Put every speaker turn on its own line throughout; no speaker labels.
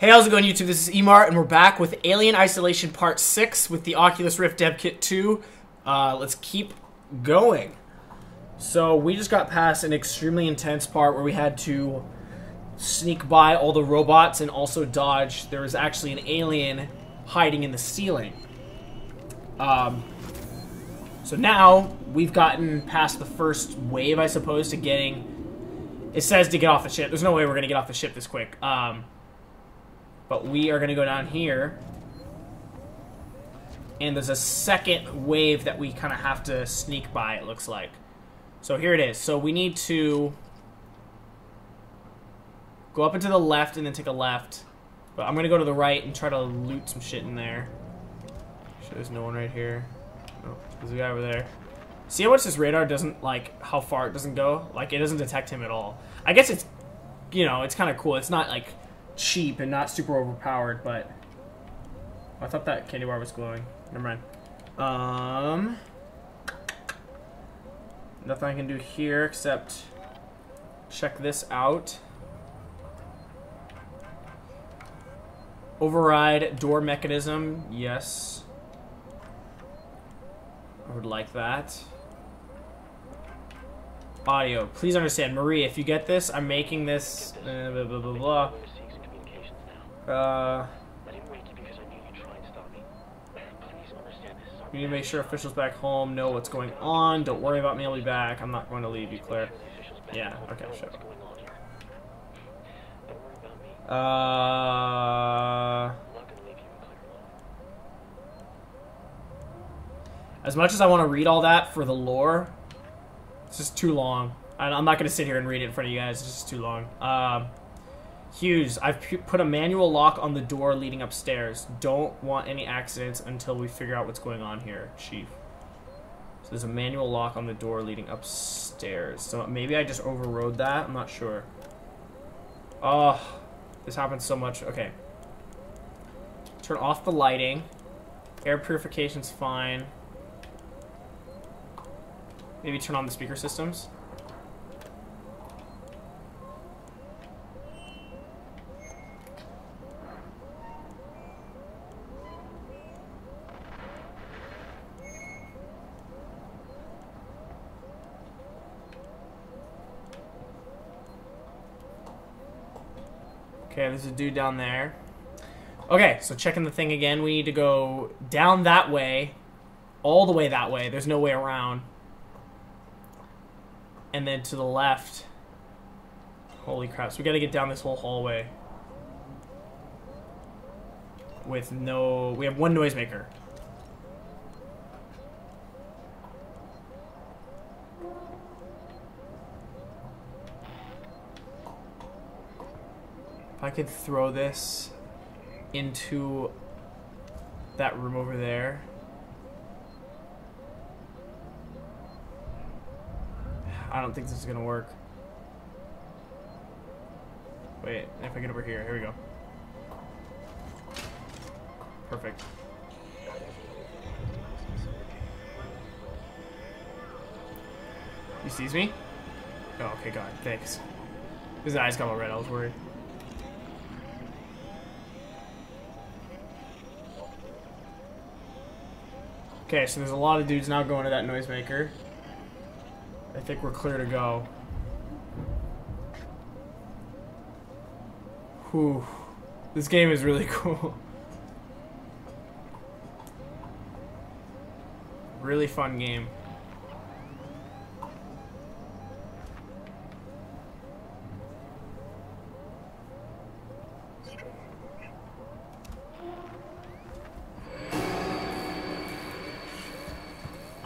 Hey, how's it going, YouTube? This is Emar, and we're back with Alien Isolation Part 6 with the Oculus Rift Dev Kit 2. Uh, let's keep going. So, we just got past an extremely intense part where we had to sneak by all the robots and also dodge. There was actually an alien hiding in the ceiling. Um, so now, we've gotten past the first wave, I suppose, to getting... It says to get off the ship. There's no way we're going to get off the ship this quick. Um... But we are going to go down here. And there's a second wave that we kind of have to sneak by, it looks like. So here it is. So we need to go up and to the left and then take a left. But I'm going to go to the right and try to loot some shit in there. Sure there's no one right here. Oh, there's a guy over there. See how much this radar doesn't, like, how far it doesn't go? Like, it doesn't detect him at all. I guess it's, you know, it's kind of cool. It's not, like, cheap and not super overpowered, but I thought that candy bar was glowing. Never mind. Um, nothing I can do here except check this out. Override door mechanism, yes. I would like that. Audio. Please understand, Marie, if you get this, I'm making this, uh, blah, blah, blah, blah. Uh, we need to make sure officials back home know what's going on. Don't worry about me, I'll be back. I'm not going to leave you, Claire. Yeah, okay, sure. Uh... As much as I want to read all that for the lore, it's just too long. I'm not going to sit here and read it in front of you guys. It's just too long. Um... Hughes, I've put a manual lock on the door leading upstairs. Don't want any accidents until we figure out what's going on here, Chief. So there's a manual lock on the door leading upstairs. So maybe I just overrode that. I'm not sure. Oh, this happens so much. Okay. Turn off the lighting. Air purification's fine. Maybe turn on the speaker systems. There's a dude down there. Okay, so checking the thing again. We need to go down that way. All the way that way. There's no way around. And then to the left. Holy crap. So we gotta get down this whole hallway. With no... We have one noisemaker. If I could throw this into that room over there. I don't think this is gonna work. Wait, if I get over here, here we go. Perfect. He sees me? Oh, okay, God, thanks. His eyes got all red, I was worried. Okay, so there's a lot of dudes now going to that noisemaker. I think we're clear to go. Whew. This game is really cool. really fun game.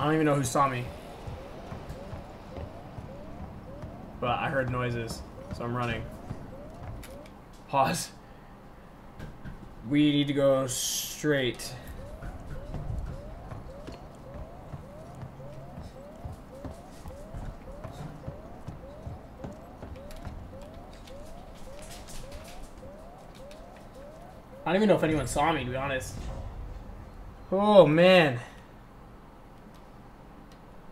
I don't even know who saw me. But I heard noises, so I'm running. Pause. We need to go straight. I don't even know if anyone saw me, to be honest. Oh, man.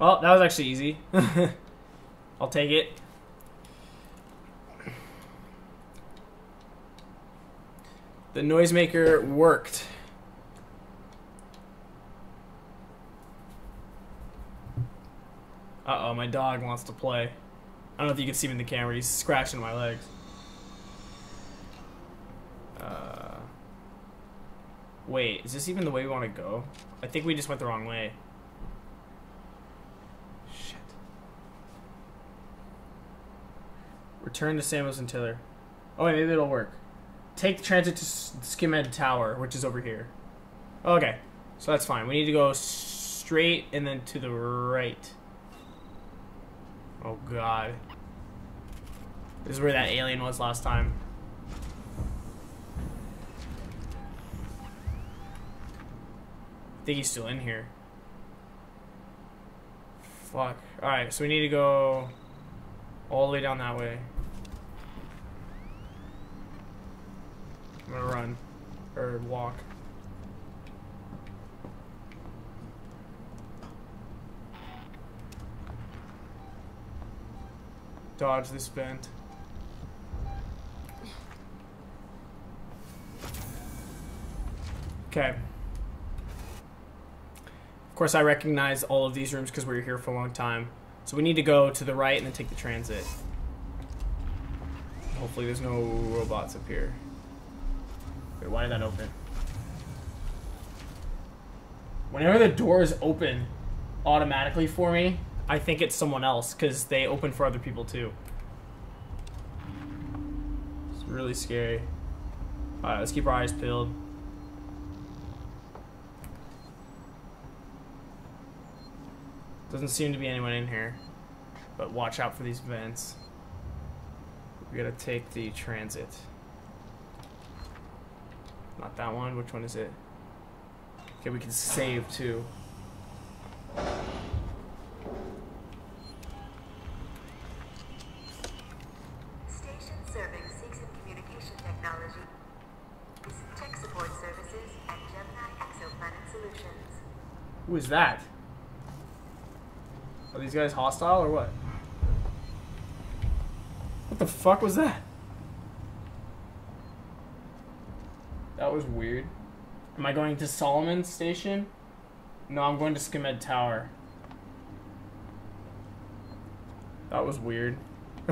Well, that was actually easy. I'll take it. The noisemaker worked. Uh-oh, my dog wants to play. I don't know if you can see him in the camera. He's scratching my legs. Uh, wait, is this even the way we want to go? I think we just went the wrong way. Shit. Return to Samuels and Taylor. Oh, wait, maybe it'll work. Take the transit to Skimhead Tower, which is over here. Okay, so that's fine. We need to go straight and then to the right. Oh god. This is where that alien was last time. I think he's still in here. Fuck. Alright, so we need to go all the way down that way. I'm gonna run. Or walk. Dodge this vent. Okay. Of course, I recognize all of these rooms because we were here for a long time. So we need to go to the right and then take the transit. Hopefully there's no robots up here. Wait, why did that open? Whenever the doors open automatically for me, I think it's someone else because they open for other people too. It's really scary. Alright, let's keep our eyes peeled. Doesn't seem to be anyone in here. But watch out for these vents. We gotta take the transit. Not that one. Which one is it? Okay, we can save too.
Station serving Seegson Communication Technology. This is Tech Support Services and Gemini Exoplanet Solutions.
Who is that? Are these guys hostile or what? What the fuck was that? That was weird. Am I going to Solomon Station? No, I'm going to Skimed Tower. That was weird.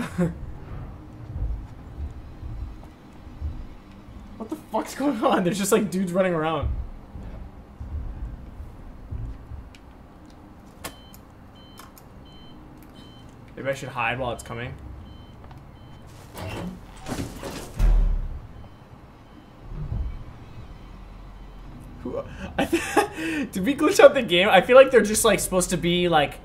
what the fuck's going on? There's just like dudes running around. Maybe I should hide while it's coming. Did we glitch out the game? I feel like they're just like supposed to be like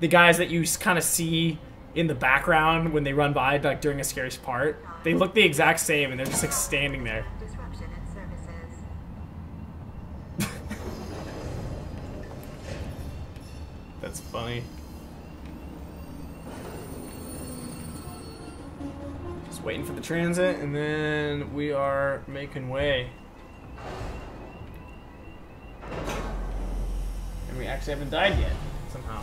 the guys that you kind of see in the background when they run by like during a scary part. They look the exact same and they're just like standing there.
Disruption in services.
That's funny. Just waiting for the transit, and then we are making way. And we actually haven't died yet, somehow.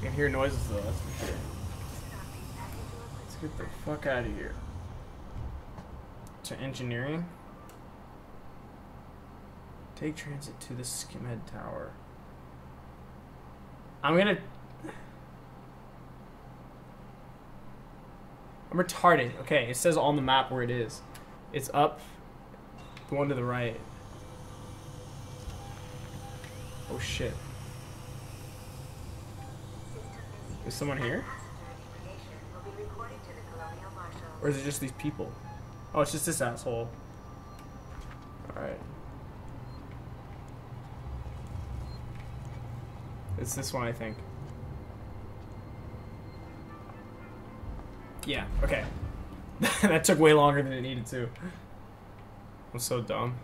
You can hear noises though, that's for sure. Let's get the fuck out of here. To engineering. Take transit to the Skimhead Tower. I'm gonna. I'm retarded. Okay, it says on the map where it is. It's up, the one to the right. Shit. Is someone here? Or is it just these people? Oh, it's just this asshole. Alright. It's this one, I think. Yeah, okay. that took way longer than it needed to. I'm so dumb.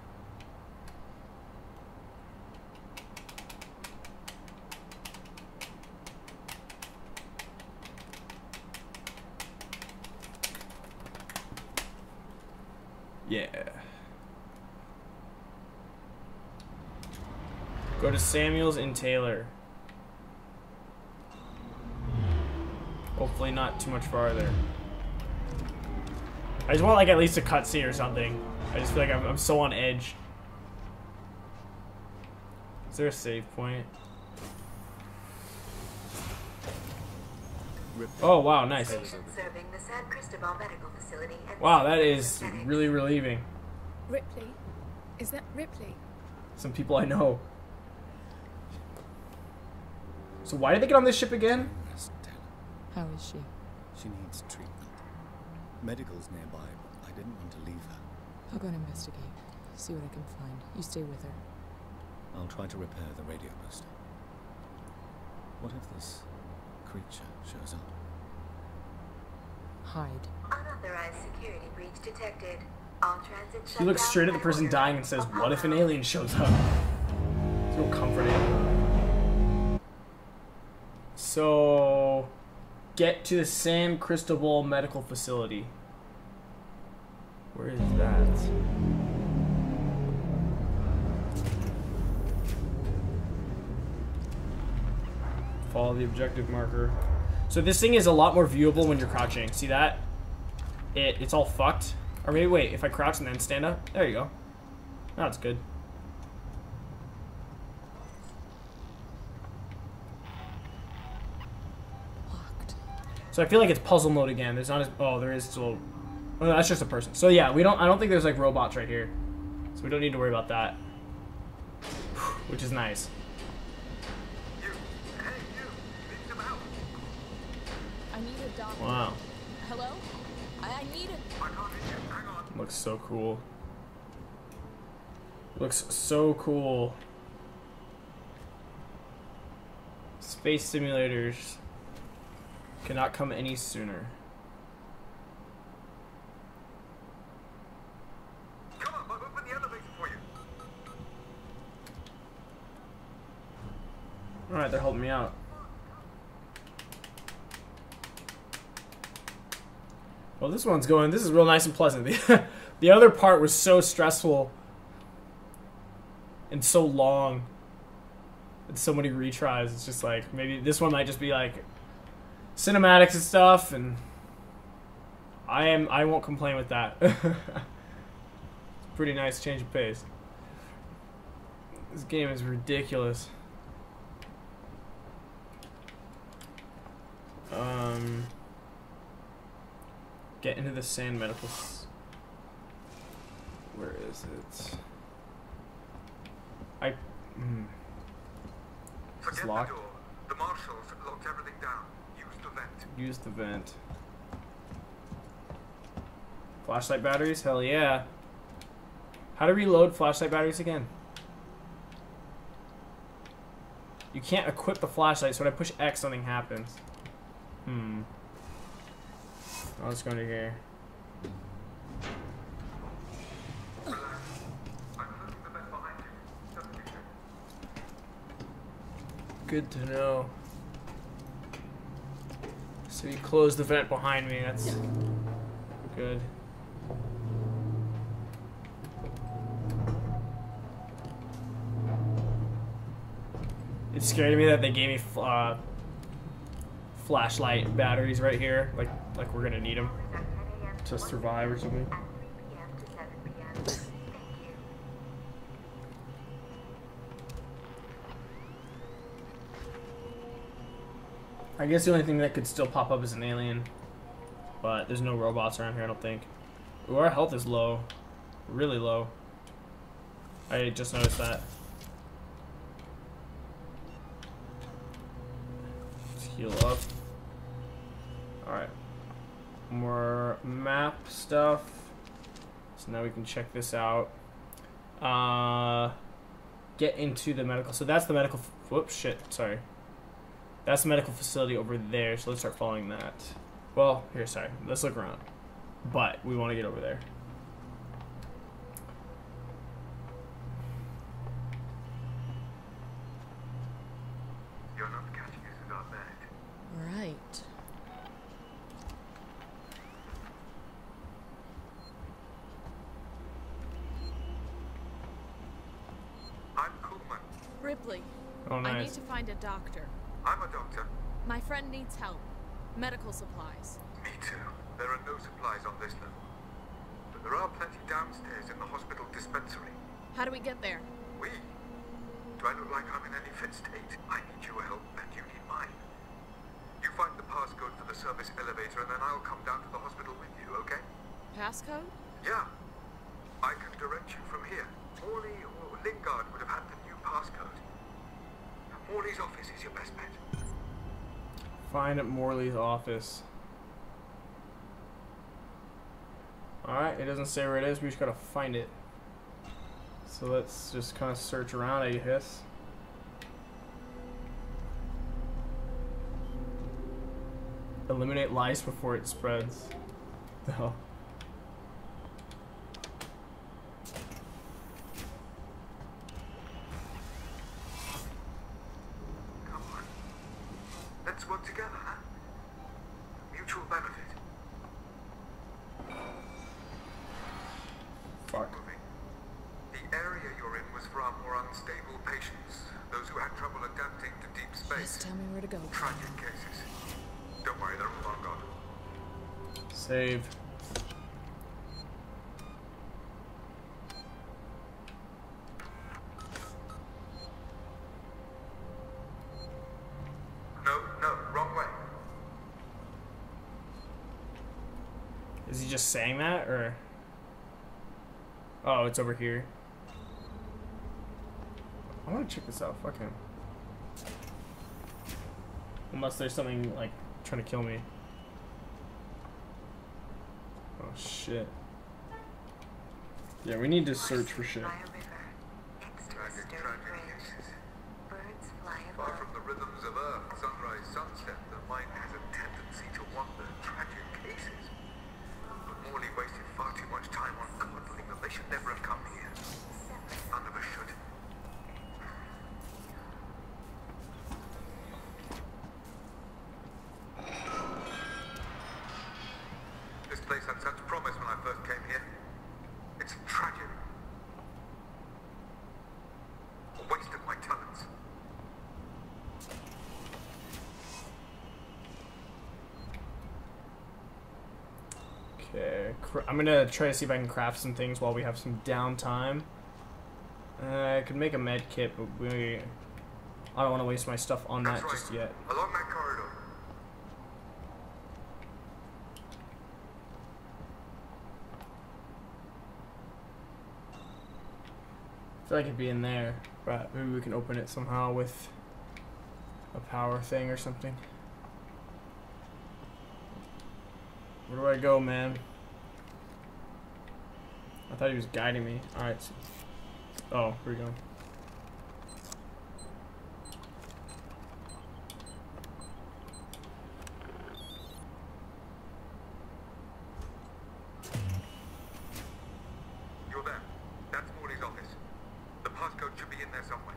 Yeah. Go to Samuels and Taylor. Hopefully not too much farther. I just want like at least a cutscene or something. I just feel like I'm, I'm so on edge. Is there a save point? Oh wow, nice.
Serving the San Cristobal Medical Facility. and
Wow, that is really relieving.
Ripley? Is that Ripley?
Some people I know. So why did they get on this ship again?
How is she?
she needs treatment. Medical's nearby, but I didn't want to leave her.
I'll go and investigate. See what I can find. You stay with her.
I'll try to repair the radio booster. What if this creature shows up?
Hide.
Unauthorized security breach detected. All transit
He looks straight at the person dying and says, What if an alien shows up? It's real comforting. So, get to the San Cristobal Medical Facility. Where is that? Follow the objective marker. So this thing is a lot more viewable when you're crouching. See that? It it's all fucked. Or maybe wait, if I crouch and then stand up. There you go. That's good.
Locked.
So I feel like it's puzzle mode again. There's not as oh there is still oh that's just a person. So yeah, we don't I don't think there's like robots right here. So we don't need to worry about that. Which is nice.
You, hey you, need some help.
I need a doctor.
Wow.
Hello? I, I need a.
I can't hear you. Hang on.
Looks so cool. Looks so cool. Space simulators cannot come any sooner.
Come on, I'll open the elevator for you.
Alright, they're helping me out. Well, this one's going. This is real nice and pleasant. The, the other part was so stressful and so long and so many retries. It's just like maybe this one might just be like cinematics and stuff, and I am I won't complain with that. it's pretty nice change of pace. This game is ridiculous. Um, get into the sand medical. S- Where is it? I. Mm,
Forget
locked.
the door. The marshals locked everything down. Use the vent.
use the vent. Flashlight batteries? Hell yeah. How to reload flashlight batteries again? You can't equip the flashlight, so when I push X, something happens. Hmm. Oh, let's go into here.
I'm closing the vent behind you. Just be safe.
Good to know. So you closed the vent behind me. That's good. It's scary to me that they gave me uh, flashlight batteries right here. Like, like we're gonna need them
At 10 a.m.
to survive or something.
At 3 p.m. to 7 p.m. Thank you.
I guess the only thing that could still pop up is an alien, but there's no robots around here. I don't think. Ooh, our health is low, really low. I just noticed that. Let's heal up. More map stuff. So now we can check this out. Uh, get into the medical. So that's the medical. Whoops, shit. Sorry. That's the medical facility over there, so let's start following that. Well, here, sorry. Let's look around. But we want to get over there.
You're not catching us with our bed.
Right.
I'm Kuhlman.
Ripley,
Oh,
I need
nice.
to find a doctor.
I'm a doctor.
My friend needs help. Medical supplies.
Me too. There are plenty downstairs in the hospital dispensary.
How do we get there?
We? Do I look like I'm in any fit state? I need your help and you need mine. You find the passcode for the service elevator and then I'll come down to the hospital with you, okay?
Passcode?
Yeah. I can direct you from here. Morley or Lingard would have had the new passcode. Morley's office is your best bet.
Find Morley's office. Alright, it doesn't say where it is, we just gotta find it. So let's just kind of search around, I guess. Eliminate lice before it spreads. The hell?
Come on. Let's work together, huh? Mutual benefit.
Fuck.
Moving. The area you're in was for our more unstable patients, those who had trouble adapting to deep
Just tell me where to go.
Tragic cases. Don't worry, they're all long gone.
Save.
No, no, wrong way.
Is he just saying that, or? Oh, it's over here. I want to check this out. Fuck him. Unless there's something like trying to kill me. Oh shit. Yeah, we need to search for shit.
By a river, next to a
Tragic,
sturdy
tragic
bridge.
cases.
Birds fly
Far
above.
from the rhythms of earth, sunrise, sunset, the mind has a tendency to wander. Tragic cases. But Morley wasted far too much time on coddling them. They should never have come here. None of us should. This place had such promise when I first came here. It's tragic. A waste of my talents.
Okay, I'm gonna try to see if I can craft some things while we have some downtime. Uh, I could make a med kit, but we. I don't want to waste my stuff on that
right.
just yet.
Along that corridor.
I feel like it'd be in there, but maybe we can open it somehow with a power thing or something. Where do I go, man? I thought he was guiding me. Alright. Oh, here we go.
You're there. That's Morley's office. The passcode should be in there somewhere.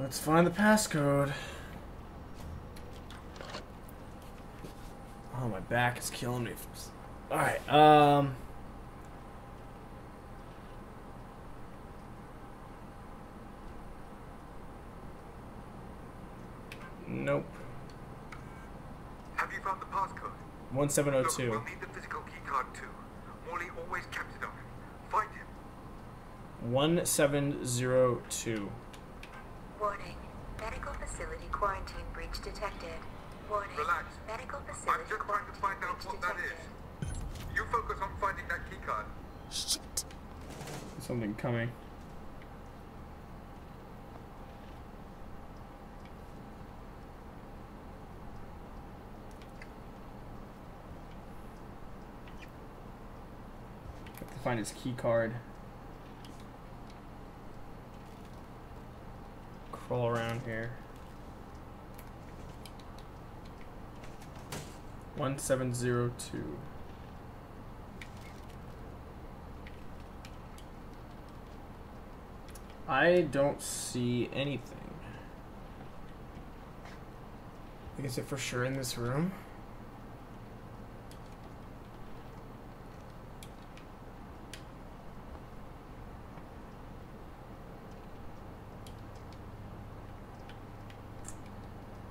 Let's find the passcode. Oh, my back is killing me. Alright, um. Nope.
Have you found the passcode? Look,
1702.
we'll need the physical keycard too. Morley always kept it on him. Find him.
1702.
Warning. Medical facility quarantine breach detected. Warning.
Relax.
Medical
I'm
facility
just trying to find out what that
breach
is.
detected.
You focus on finding that keycard.
Shit.
Something coming. Have to find his key card. Crawl around here. One seven zero two. I don't see anything. Is it for sure in this room?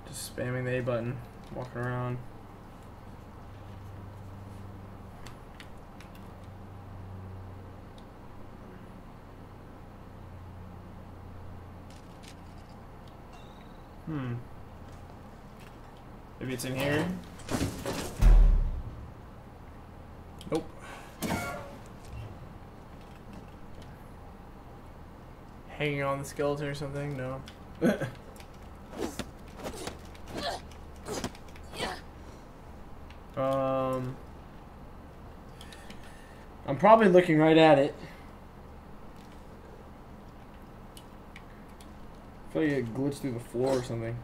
Just spamming the A button, walking around. Hmm. Maybe it's in here. Nope. Hanging on the skeleton or something? No. um. I'm probably looking right at it. I feel like it glitched through the floor or something.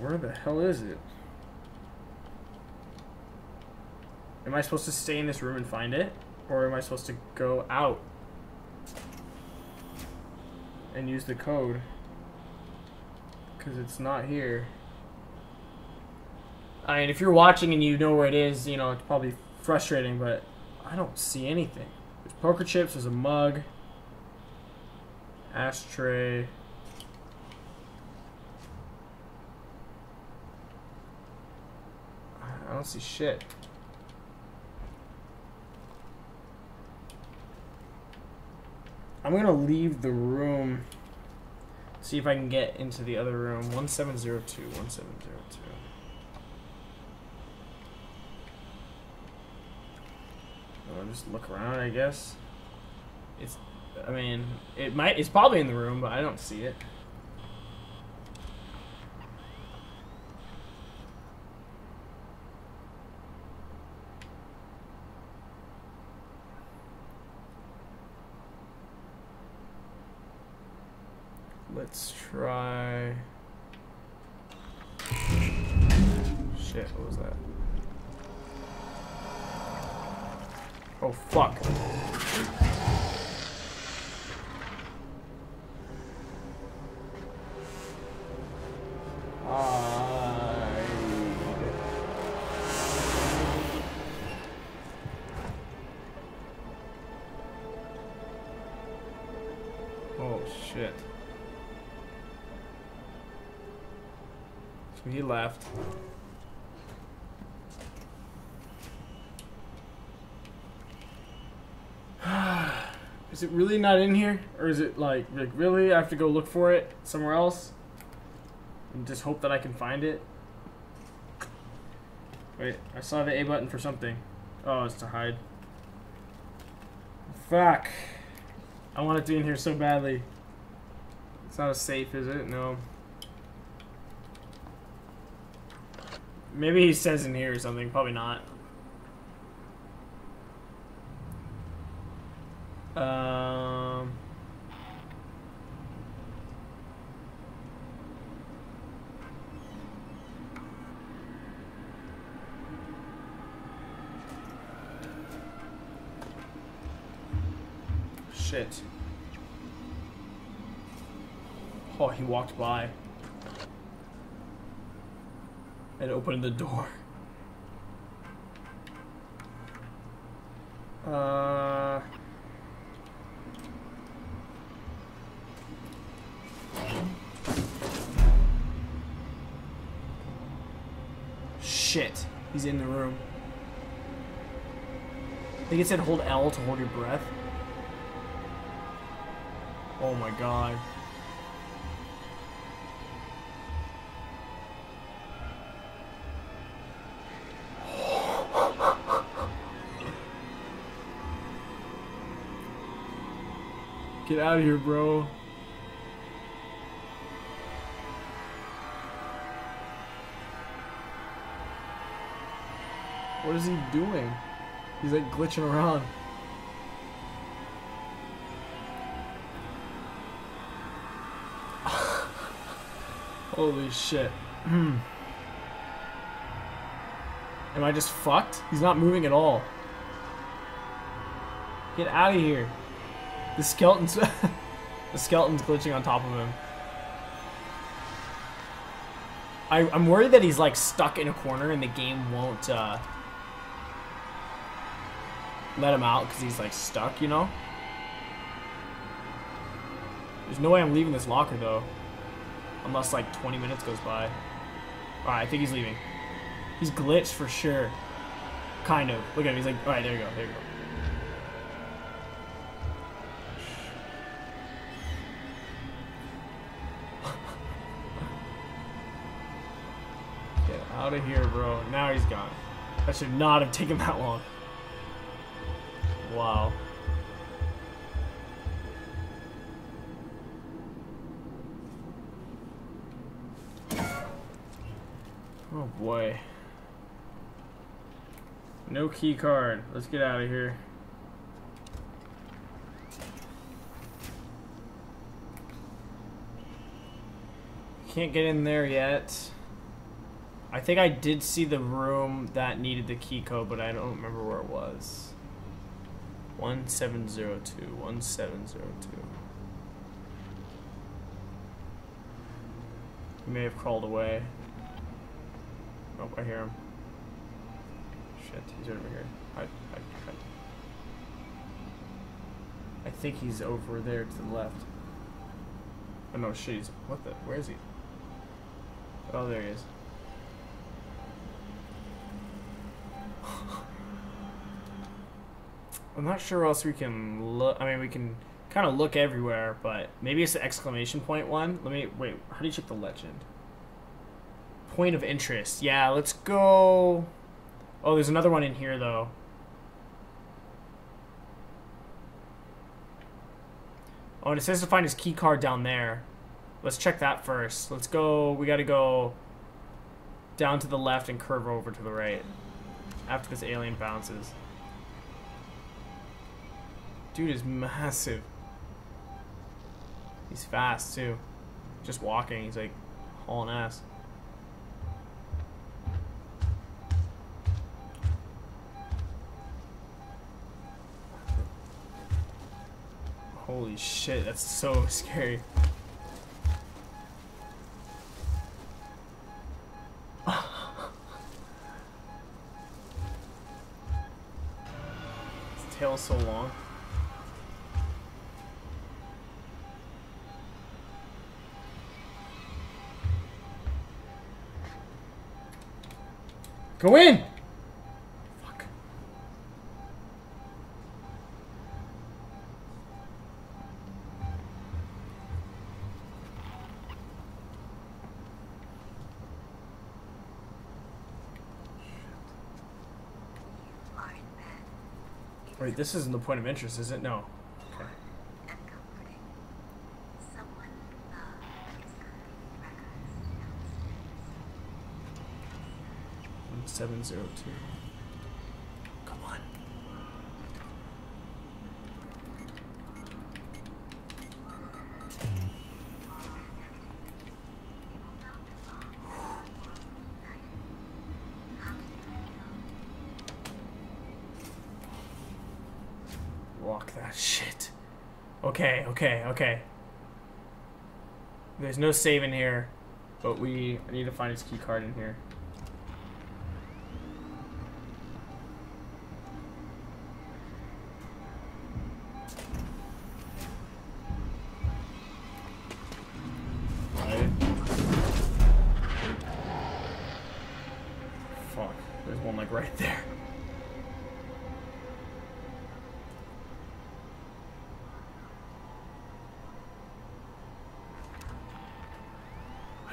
Where the hell is it? Am I supposed to stay in this room and find it? Or am I supposed to go out and use the code? Because it's not here. I mean, if you're watching and you know where it is, you know, it's probably frustrating, but I don't see anything. There's poker chips, there's a mug, ashtray. I don't see shit. I'm gonna leave the room. See if I can get into the other room. 1702, 1702. I'll just look around, I guess. It's, I mean, it might, it's probably in the room, but I don't see it. Let's try. He left. is it really not in here? Or is it like, like really? I have to go look for it somewhere else? And just hope that I can find it? Wait, I saw the A button for something. Oh, it's to hide. Fuck. I want it to be in here so badly. It's not as safe, is it? No. Maybe he says in here or something. Probably not. Um. Shit. Oh, he walked by and opened the door. Uh. Shit. He's in the room. I think it said hold L to hold your breath. Oh my god. Get out of here, bro. What is he doing? He's like glitching around. Holy shit. Am I just fucked? He's not moving at all. Get out of here. The skeleton's the skeleton's glitching on top of him. I, I'm worried that he's like stuck in a corner and the game won't uh, let him out because he's like stuck, you know? There's no way I'm leaving this locker though. Unless like 20 minutes goes by. Alright, I think he's leaving. He's glitched for sure. Kind of. Look at him. He's like, alright, there you go. There you go. Of here, bro. Now he's gone. That should not have taken that long. Wow. Oh boy. No key card. Let's get out of here. Can't get in there yet. I think I did see the room that needed the key code, but I don't remember where it was. 1702. 1702. He may have crawled away. Nope, I hear him. Shit, he's over here. Hide, hide, hide. I think he's over there to the left. Oh no, shit, he's, what the, where is he? Oh, there he is. I'm not sure else we can look. I mean, we can kind of look everywhere, but maybe it's the exclamation point one. Let me, wait, how do you check the legend? Point of interest. Yeah, let's go. Oh, there's another one in here, though. Oh, and it says to find his key card down there. Let's check that first. Let's go. We got to go down to the left and curve over to the right after this alien bounces. Dude is massive. He's fast, too. Just walking, he's like hauling ass. Holy shit, that's so scary. His tail's so long. Go in! Fuck.
are in bed. It
Wait, this isn't the point of interest, is it? No. 702. Come on. Walk that shit. Okay, okay, okay. There's no saving here, but we need to find his key card in here.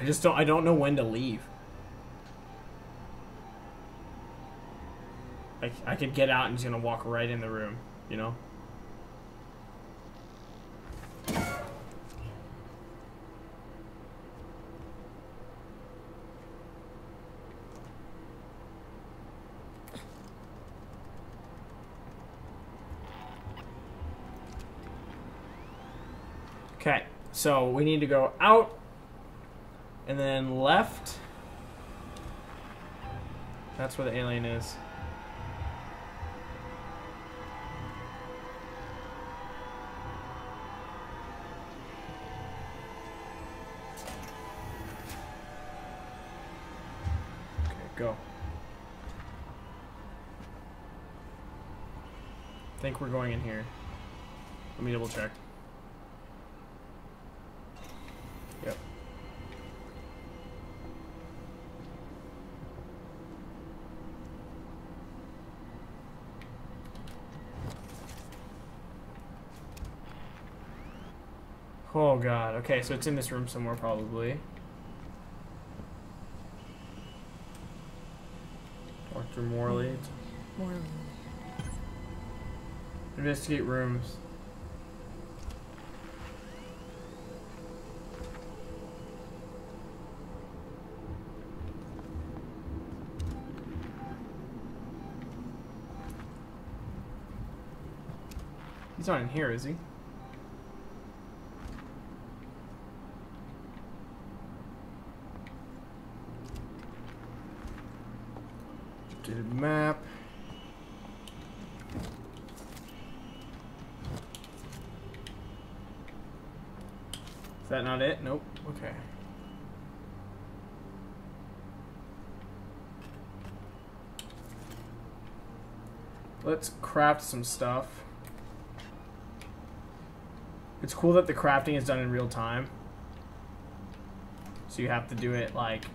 I just don't I don't know when to leave. Like I could get out and he's gonna walk right in the room, you know? Okay, so we need to go out and then left. That's where the alien is. Okay, go. I think we're going in here. Let me double check. Yep. Oh god. Okay, so it's in this room somewhere probably. Dr. Morley.
Room.
Investigate rooms. He's not in here, is he? Map. Is that not it? Nope. Okay. Let's craft some stuff. It's cool that the crafting is done in real time. So you have to do it like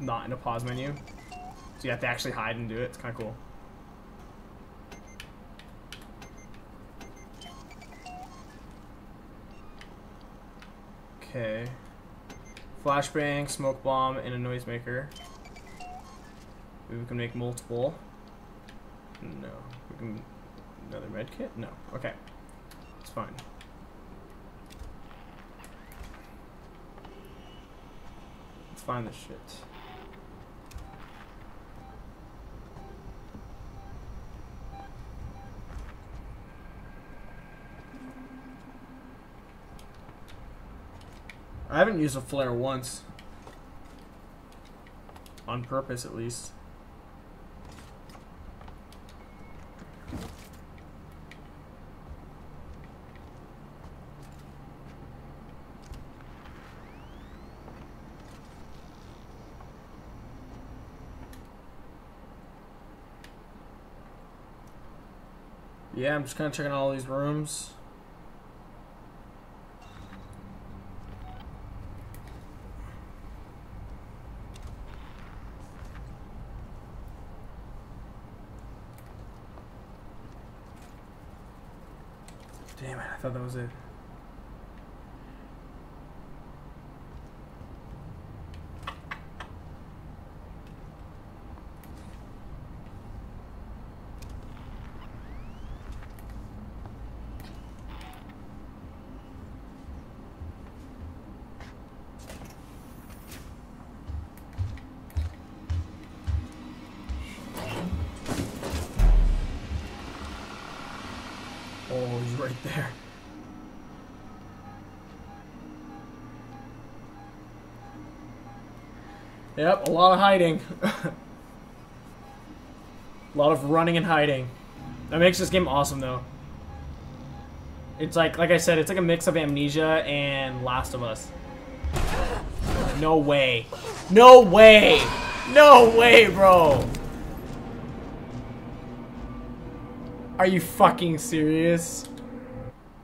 not in a pause menu. So you have to actually hide and do it. It's kind of cool. Okay. Flashbang, smoke bomb, and a noisemaker. Maybe we can make multiple. No. We can another med kit? No. Okay. It's fine. Let's find this shit. I haven't used a flare once. On purpose, at least. Yeah, I'm just kind of checking all these rooms. Damn it, I thought that was it. Yep, a lot of hiding. a lot of running and hiding. That makes this game awesome, though. It's like, like I said, it's like a mix of Amnesia and Last of Us. No way. No way! No way, bro! Are you fucking serious?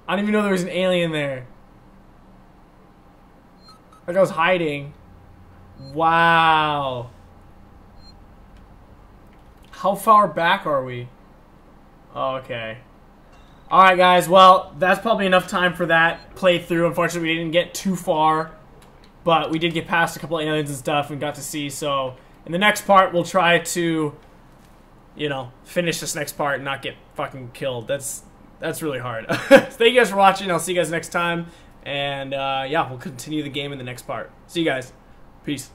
I didn't even know there was an alien there. Like I was hiding. Wow. How far back are we? Okay. Alright guys, well, that's probably enough time for that playthrough. Unfortunately, we didn't get too far. But we did get past a couple aliens and stuff and got to see, so... In the next part, we'll try to you know, finish this next part and not get fucking killed. That's that's really hard. Thank you guys for watching. I'll see you guys next time. And uh, yeah, we'll continue the game in the next part. See you guys. Peace.